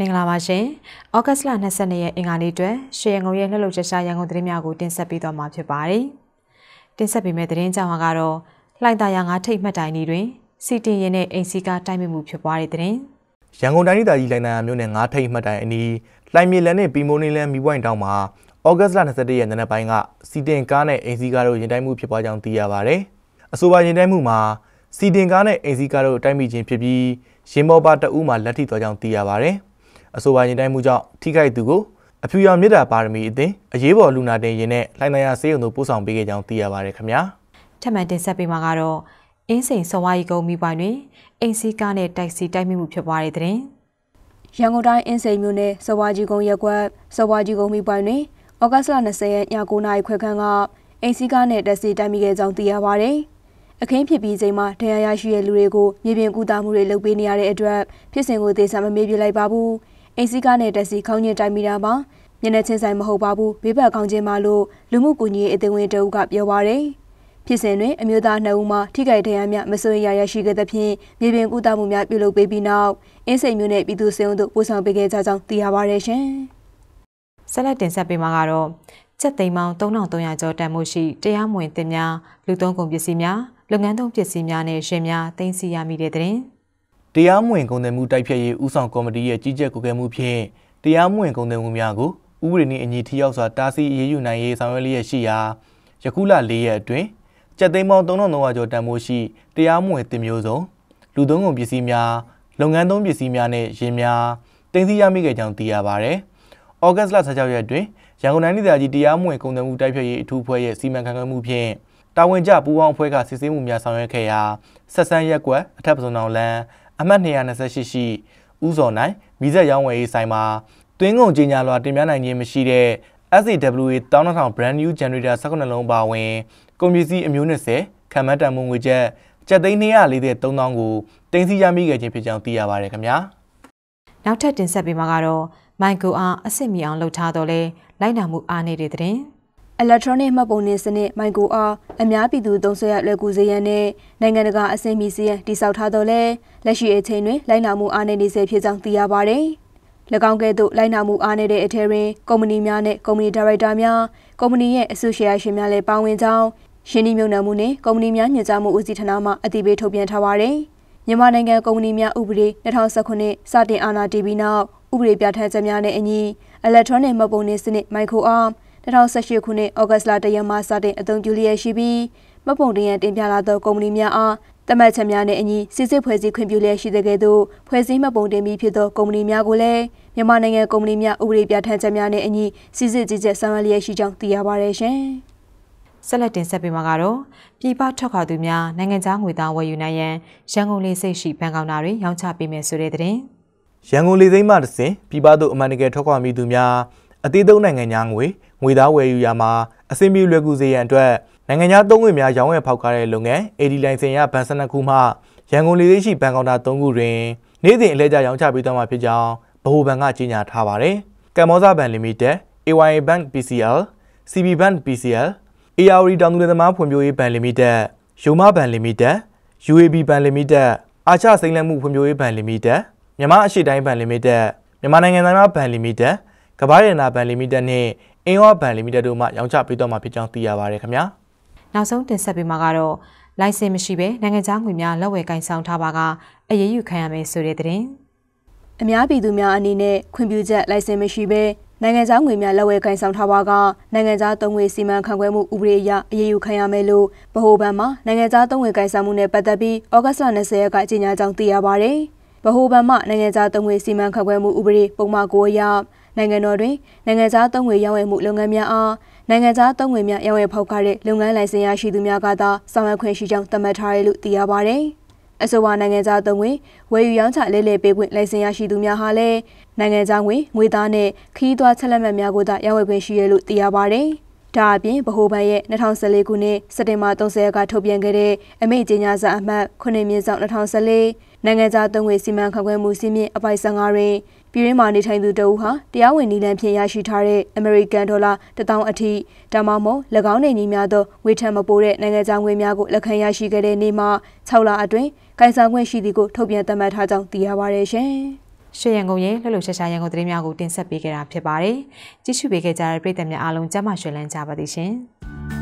မင်္ဂလာပါရှင်။ဩဂတ်စ်လ22ရက်အင်္ဂါနေ့အတွက်ရှေရငုံရဲ့လှုပ်လှုပ်ရှားရှားရန်ကုန်သတင်းများကိုတင်ဆက်ပေးသွားမှာဖြစ်ပါတယ်။တင်ဆက်ပေးမယ့်သတင်းကြောင်းကတော့လှိုင်သာယာငါထိတ်မှတ်တိုင်ဤတွင်စီတင်ရင်နဲ့အိမ်စီကာတိုက်မိမှုဖြစ်ပွားတဲ့သတင်း။ရန်ကုန်တိုင်းဒေသကြီးလှိုင်သာယာမြို့နယ်ငါထိတ်မှတ်တိုင်အနီးလှိုင်မြေလန်နဲ့ပီမိုးနေလန်မီပွိုင်တောင်မှာဩဂတ်စ်လ22ရက်နေ့နံနက်ပိုင်းကစီတင်ကားနဲ့အိမ်စီကာတို့ရင်တိုက်မှုဖြစ်ပွားကြောင်းသိရပါတယ်။အဆိုပါရင်တိုက်မှုမှာစီတင်ကားနဲ့အိမ်စီကာတို့တိုက်မိခြင်းဖြစ်ပြီးရင်မောပါတအူးမှာလက်ထိသွားကြောင်းသိရပါတယ်။ အဆိုပါရင်တိုင်းမှုကြောင့်ထိခိုက်သူကိုအဖြူရောင်မြစ်တာပါရမီအသင်းအရေးပေါ်လူနာတင်ရင်နဲ့လှိုင်နိုင်ငံဆေးရုံသို့ပို့ဆောင်ပေးခဲ့ကြောင်းသိရပါတယ်ခင်ဗျာထပ်မံတင်ဆက်ပေးမှာကတော့အင်းစိန်စောဝါရီကုန်းမိပွိုင်တွင်အိမ်စီကားနဲ့တိုက်စီတိုက်မိမှုဖြစ်ပွားတဲ့တဲ့ရန်ကုန်တိုင်းအင်းစိန်မြို့နယ်စောဝါကြီးကုန်းရက်ကွက်စောဝါကြီးကုန်းမိပွိုင်တွင်ဩဂတ်စ်လ20ရက်ည9နာရီခွဲခန့်ကအိမ်စီကားနဲ့တက်စီတိုက်မိခဲ့ကြောင်းသိရပါတယ်။အခင်းဖြစ်ပြီးချိန်မှာဒဏ်ရာရရှိတဲ့လူတွေကိုမြေပြင်ကူတာမှုတွေလုပ်ပေးနေရတဲ့အတွက်ဖြစ်စဉ်ကိုသေချာမမေ့ပြလိုက်ပါဘူး။ အိမ်စီးကားနဲ့တက်စီခေါင်းညင်တိုက်မိတာပါမျက်နှာချင်းဆိုင်မဟုတ်ပါဘူးဘေးဘက်ခေါင်းချင်းမှလို့လူမှုကူညီရေးအသင်းဝင်တအုပ်ကပြောပါရယ်ဖြစ်စဉ်တွင်အမျိုးသားနှစ်ဦးမှထိခိုက်ဒဏ်ရာများမစိုးရရရှိခဲ့သဖြင့်မြေပြင်ကူတာမှုများပြုလုပ်ပေးပြီးနောက်အင်းစိန်မျိုးနဲ့ပြည်သူစေုံတို့ပို့ဆောင်ပေးခဲ့ကြကြောင်းသိရပါရရှင်ဆက်လက်တင်ဆက်ပေးမှာကတော့စက်သိမ်းပေါင်း3300ကျော်တန်မှုရှိတရားမဝင်သင်များလူသုံးကုန်ပစ္စည်းများလုပ်ငန်းသုံးပစ္စည်းများနဲ့ရှင်များတင်စီရမိတဲ့တဲ့ တရားမဝင်ကုန်သွယ်မှုတိုက်ဖျက်ရေးဦးဆောင်ကော်မတီရဲ့ကြီးကြပ်ကွယ်ကဲမှုဖြင့်တရားမဝင်ကုန်သွယ်မှုများကိုဥပဒေနှင့်အညီထိရောက်စွာတားဆီးအရေးယူနိုင်ရေးဆောင်ရွက်လျက်ရှိရာယခုလ၄ရက်အတွင်းကျပ်သိန်းပေါင်း3300ကျော်တန်ဖိုးရှိတရားမဝင်တင်မျိုးစုံလူသုံးကုန်ပစ္စည်းများလုပ်ငန်းသုံးပစ္စည်းများနဲ့ယာဉ်များတင်စီရမိခဲ့ကြောင်းသိရပါဗျ။ဩဂတ်စ်လ16ရက်အတွင်းရန်ကုန်တိုင်းဒေသကြီးတရားမဝင်ကုန်သွယ်မှုတိုက်ဖျက်ရေးအထူးအဖွဲ့ရဲ့စီမံခန့်ခွဲမှုဖြင့်တာဝန်ကျပူးပေါင်းအဖွဲ့ကစစ်ဆေးမှုများဆောင်ရွက်ခဲ့ရာဆက်ဆန်းရက်ကွက်အထက်ပစုံအောင်လန်း အမှတ်228ရှိဥစော်နိုင်မိဆက်ရောင်းဝယ်ရေးဆိုင်မှာတွင်းကုန်ကြီးညာလွှာတင်ပြနိုင်ခြင်းမရှိတဲ့ SAWA 12000 brand new generator 18လုံးပါဝင်ကုန်ပစ္စည်းအမျိုး20ခံမှတ်တန်မှုငွေကျပ်ကျပ်သိန်း240တဲ့3000ကိုတင်စီရမိခဲ့ခြင်းဖြစ်ကြောင်းသိရပါတယ်ခင်ဗျာနောက်ထပ်တင်ဆက်ပေးမှာကတော့မိုင်ကိုအားအစ်စ်မီအောင်လှုပ်ထားတော့လဲလိုက်နာမှုအားနေတဲ့တဲ့ electronic မှတ်ပုံတင်စနစ် micro R အများပြည်သူသုံးစွဲရလွယ်ကူစေရန်နဲ့နိုင်ငံတကာအဆင့်မီစီယံတိစောက်ထားတော့လဲလက်ရှိအချိန်တွင်လိုက်နာမှုအားနည်းနေစေဖြစ်ကြောင်းသိရပါတယ်။၎င်းကဲ့သို့လိုက်နာမှုအားနည်းတဲ့အထက်တွင်ကုမ္ပဏီများနဲ့ကုမ္ပဏီဒါရိုက်တာများကုမ္ပဏီရဲ့အဆိုရှယ်ယာရှင်များလည်းပါဝင်ကြောင်းရှင်းဒီမြုံနယ်မှုနဲ့ကုမ္ပဏီများညွှန်ကြားမှုဦးစီးဌာနမှအသိပေးထုတ်ပြန်ထားပါတယ်။မြန်မာနိုင်ငံကုမ္ပဏီများဥပဒေ2019စတင်အာဏာတည်ပြီးနောက်ဥပဒေပြဋ္ဌာန်းချက်များနဲ့အညီ electronic မှတ်ပုံတင်စနစ် micro arm 2018ခုနှစ်ဩဂတ်လတရက်မှစတင်အသုံးပြုလျက်ရှိပြီးမှတ်ပုံတင်ရန်တင်ပြလာသောကုမ္ပဏီများအားတမတ်ချက်များနဲ့အညီစစ်စစ်ဖွဲ့စည်းခွင့်ပြုလျက်ရှိတဲ့ကဲ့သို့ဖွဲ့စည်းမှတ်ပုံတင်ပြီးဖြစ်သောကုမ္ပဏီများကိုလည်းမြန်မာနိုင်ငံကုမ္ပဏီများဥပဒေပြဋ္ဌာန်းချက်များနဲ့အညီစစ်စစ်ကြီးကြပ်ဆောင်ရွက်လျက်ရှိကြောင်းသိရပါတယ်ရှင်။ဆက်လက်တင်ဆက်ပေးမှာကတော့ပြည်ပထွက်ခွာသူများနိုင်ငံခြားငွေသားဝယ်ယူနိုင်ရန်ရန်ကုန်လေးစိတ်ရှိဘဏ်ကောင်တာတွေရောင်းချပေးမယ်ဆိုတဲ့တဲ့ရန်ကုန်လေးစိမ့်မှတစဉ်ပြည်ပသို့အမှန်တကယ်ထွက်ခွာမိသူများ အသေးသုံးနိုင်ငံခြားငွေငွေသားဝယ်ယူရာမှာအဆင်ပြေလွယ်ကူစေရန်အတွက်နိုင်ငံခြားသုံးငွေများရောင်းဝယ်ဖောက်ကားတဲ့လုပ်ငန်း AD လိုင်စင်ရဘဏ်12ခုမှရန်ကုန်လေသေးရှိဘဏ်ကောင်တာ3ခုတွင်နေ့စဉ်အလဲကျရောင်းချပေးသွားမှာဖြစ်ကြောင်းဗဟိုဘဏ်ကကြေညာထားပါတယ်။ကမ္ဘောဇဘဏ်လီမိတက် AYA Bank PCL CB Bank PCL ARD တောင်သူလယ်သမားဖွံ့ဖြိုးရေးဘဏ်လီမိတက်ယူမဘဏ်လီမိတက် UAB ဘဏ်လီမိတက်အာချစိန်လက်မှုဖွံ့ဖြိုးရေးဘဏ်လီမိတက်မြန်မာအရှိတိုင်းဘဏ်လီမိတက်မြန်မာနိုင်ငံသားများဘဏ်လီမိတ က်ကမ္ဘာ့ရနာဘဏ်လီမိတက်နှင့်အင်းဝဘဏ်လီမိတက်တို့မှရောင်းချပေးတော့မှာဖြစ်ကြောင်းသိရပါရခင်ဗျာနောက်ဆုံးတင်ဆက်ပေးမှာကတော့လိုင်စင်မရှိဘဲနိုင်ငံခြားငွေများလက်ဝယ်ကင်ဆောင်ထားပါကအရေးယူခံရမယ်ဆိုတဲ့သတင်းအများပြည်သူများအနေနဲ့ခွင့်ပြုချက်လိုင်စင်မရှိဘဲနိုင်ငံခြားငွေများလက်ဝယ်ကင်ဆောင်ထားပါကနိုင်ငံခြားသုံးငွေစီမံခန့်ခွဲမှုဥပဒေအရအရေးယူခံရမယ်လို့ဗဟိုဘဏ်မှနိုင်ငံခြားသုံးငွေကင်ဆောင်မှုနဲ့ပတ်သက်ပြီးဩဂတ်လ20ရက်ကကြေညာကြောင်းသိရပါဗျ။ဗဟိုဘဏ်မှနိုင်ငံခြားသုံးငွေစီမံခန့်ခွဲမှုဥပဒေပုံမှန်9အရ နိုင်ငံတော်တွင်နိုင်ငံခြားသုံးငွေရောင်းဝယ်မှုလုပ်ငန်းများအားနိုင်ငံခြားသုံးငွေများရောင်းဝယ်ဖောက်ကားတဲ့လုပ်ငန်းလိုင်စင်ရရှိသူများကသာဆောင်ရွက်ခွင့်ရှိကြောင်းသတ်မှတ်ထားတယ်လို့သိရပါဗျ။အဆိုပါနိုင်ငံခြားသုံးငွေဝယ်ယူရောင်းချလဲလှယ်ပေးခွင့်လိုင်စင်ရရှိသူများဟာလည်းနိုင်ငံခြားငွေငွေသားနဲ့ခီးသွွားချက်လက်မှတ်များကိုသာရောင်းဝယ်ခွင့်ရှိရလို့သိရပါဗျ။ဒါအပြင်ဗဟိုဘဏ်ရဲ့2014ခုနှစ်စက်တင်ဘာ30ရက်ကထုတ်ပြန်ခဲ့တဲ့အမိန့်ကြေညာစာအမှတ်9မြင့်ဆောင်2014နိုင်ငံခြားသုံးငွေစီမံခန့်ခွဲမှုစည်းမျဉ်းအပိုက်15တွင် ပြည်ရင်းမှာနေထိုင်သူတဦးဟာတရားဝင်နည်းလမ်းဖြင့်ရရှိထားတဲ့အမေရိကန်ဒေါ်လာ1000အထိဒါမှမဟုတ်၎င်းနေကြီးများသောငွေထံမပိုတဲ့နိုင်ငံခြားငွေများကိုလက်ခံရရှိခဲ့တဲ့နေ့မှ6လအတွင်းကိုင်ဆောင်ခွင့်ရှိသည်ကိုထုတ်ပြန်သတ်မှတ်ထားကြောင်းသိရပါရရှင်။ရှေ့ရန်ကုန်ရဲ့လှလှရှာရှာရန်ကုန်သတင်းများကိုတင်ဆက်ပေးခဲ့တာဖြစ်ပါတယ်ကြည့်ရှုပေးခဲ့ကြတဲ့ပရိသတ်များအားလုံးကျမ်းမာရွှင်လန်းကြပါသည်ရှင်